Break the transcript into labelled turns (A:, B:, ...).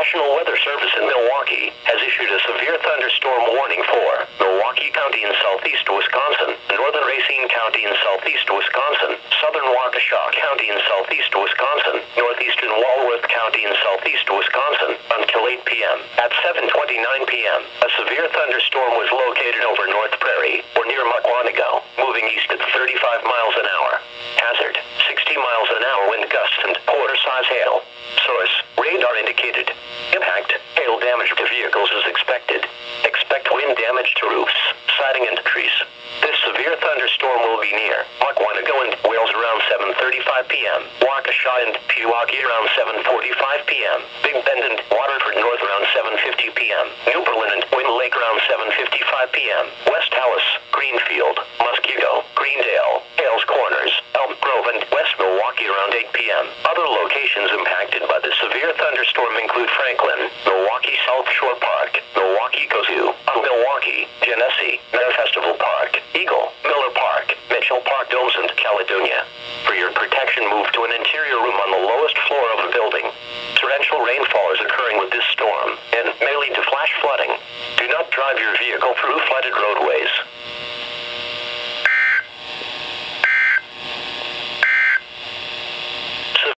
A: National Weather Service in Milwaukee has issued a severe thunderstorm warning for Milwaukee County in southeast Wisconsin, northern Racine County in southeast Wisconsin, southern Waukesha County in southeast Wisconsin, northeastern Walworth County in southeast Wisconsin until 8 p.m. At 7.29 p.m., a severe thunderstorm was located over North Prairie or near Mukwonago, moving east at 35 miles an hour. Hazard, 60 miles an hour wind gusts and quarter-size hail. Source, radar indicated. Impact: hail damage to vehicles is expected. Expect wind damage to roofs, siding, and trees. This severe thunderstorm will be near Mukwonago and Wales around 7:35 p.m. Waukesha and Pewaukee around 7:45 p.m. Big Bend and Waterford North around 7:50 p.m. New Berlin and Wind Lake around 7:55 p.m. West Allis, Greenfield, Muskego, around 8 p.m. Other locations impacted by the severe thunderstorm include Franklin, Milwaukee South Shore Park, Milwaukee Kazoo, Milwaukee, Genesee, Maier Festival Park, Eagle, Miller Park, Mitchell Park Domes, and Caledonia. For your protection, move to an interior room on the lowest floor of a building. Torrential rainfall is occurring with this storm and may lead to flash flooding. Do not drive your vehicle through flooded roadways.